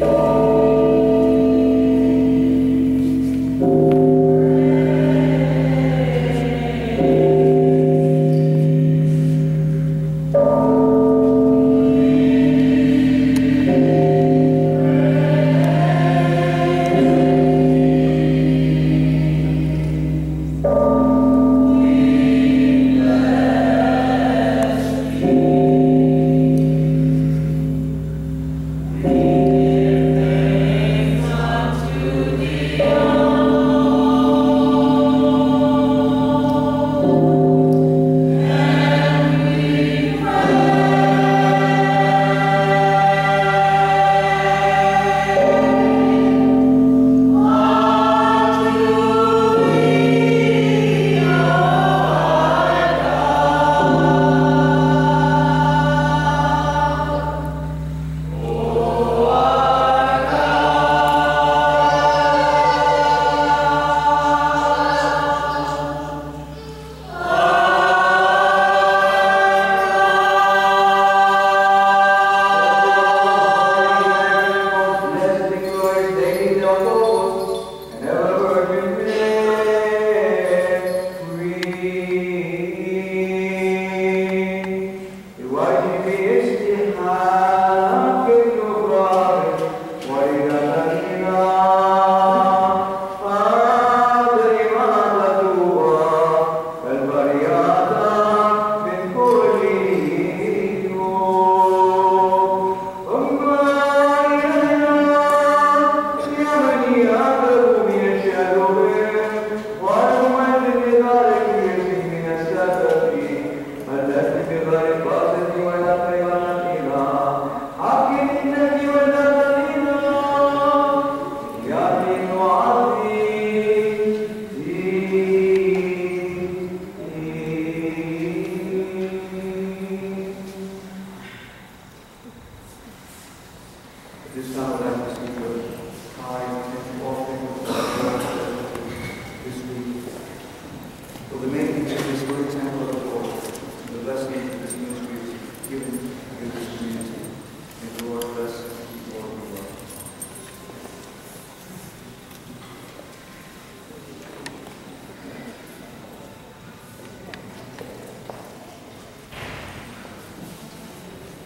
Blessed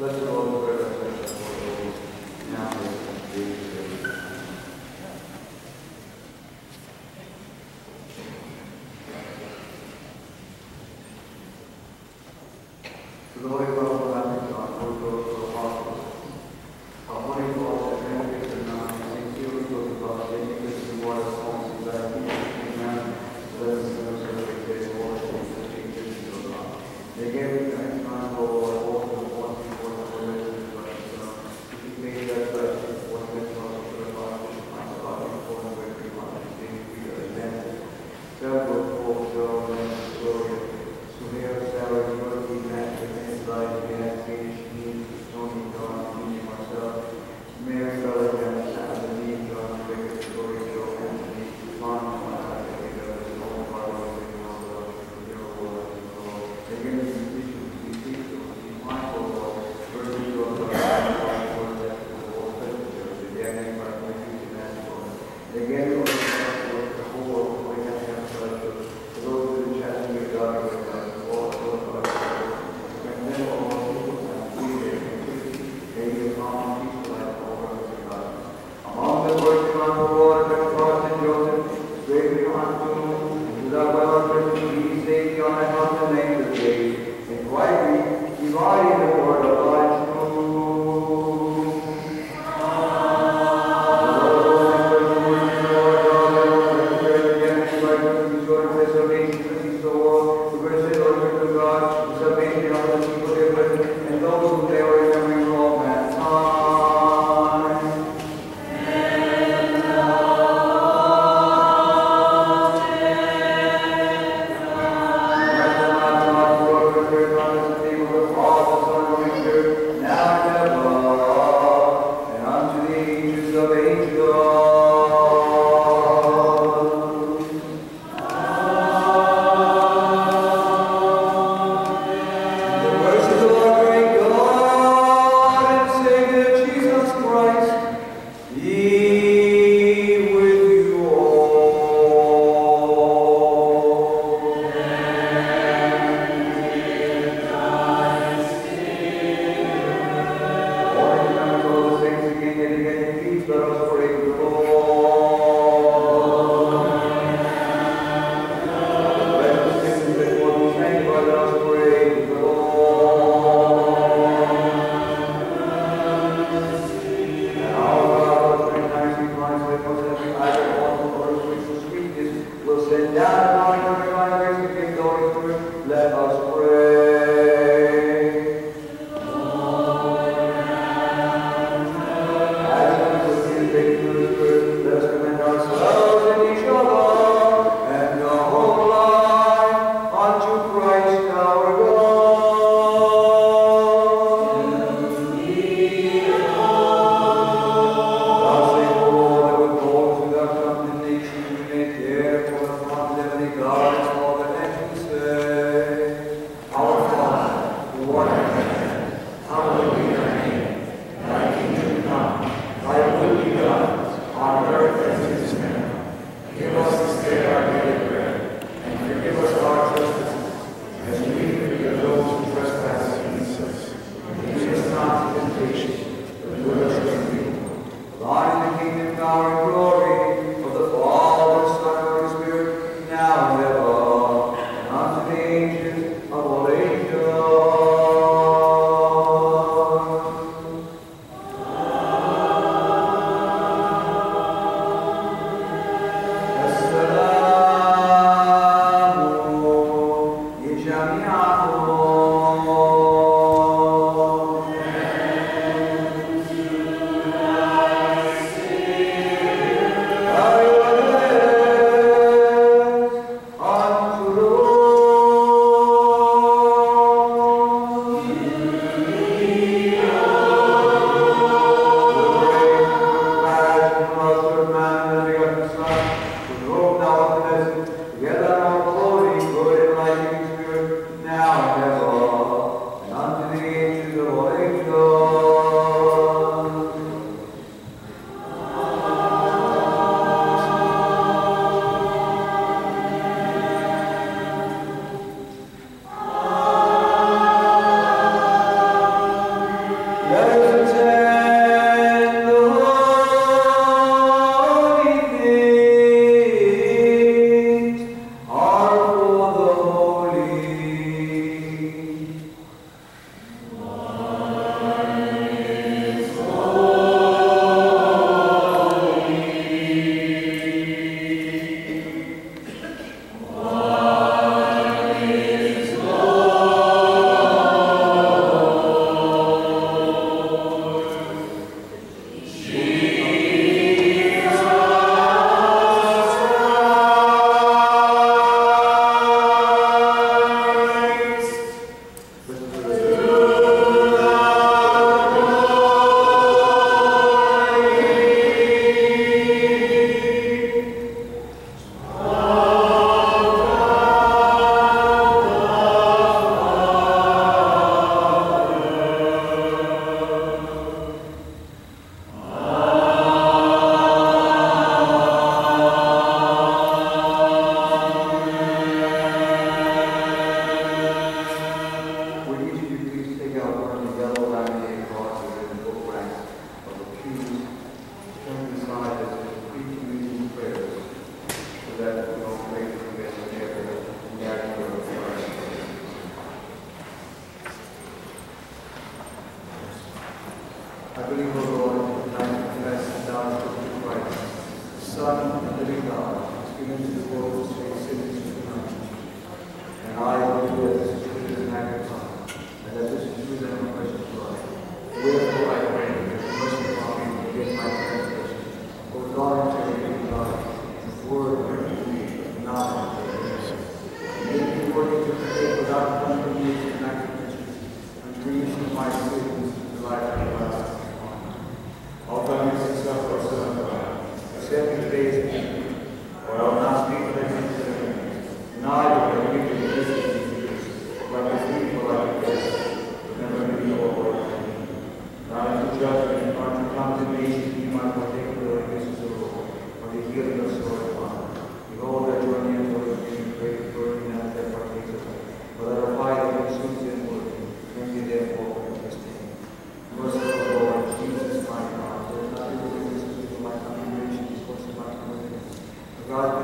Gracias.